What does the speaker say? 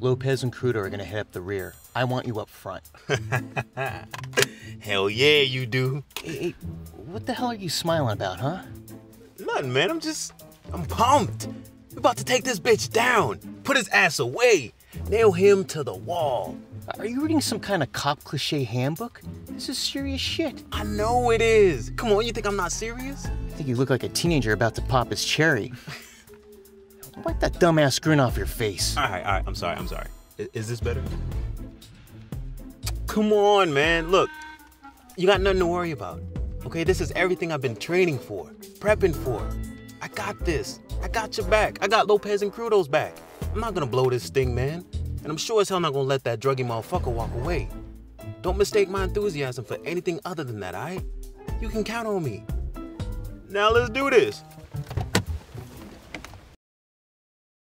Lopez and Crudo are gonna head up the rear. I want you up front. Hell yeah, you do. Hey, hey, what the hell are you smiling about, huh? Nothing, man. I'm just, I'm pumped. We're about to take this bitch down, put his ass away, nail him to the wall. Are you reading some kind of cop cliche handbook? This is serious shit. I know it is. Come on, you think I'm not serious? I think you look like a teenager about to pop his cherry. Wipe that dumbass grin off your face. All right, all right. I'm sorry. I'm sorry. I- Is this better? Come on, man. Look, you got nothing to worry about. Okay, this is everything I've been training for, prepping for. I got this. I got your back. I got Lopez and Crudo's back. I'm not gonna blow this thing, man. And I'm sure as hell not gonna let that druggy motherfucker walk away. Don't mistake my enthusiasm for anything other than that, alright? You can count on me. Now let's do this.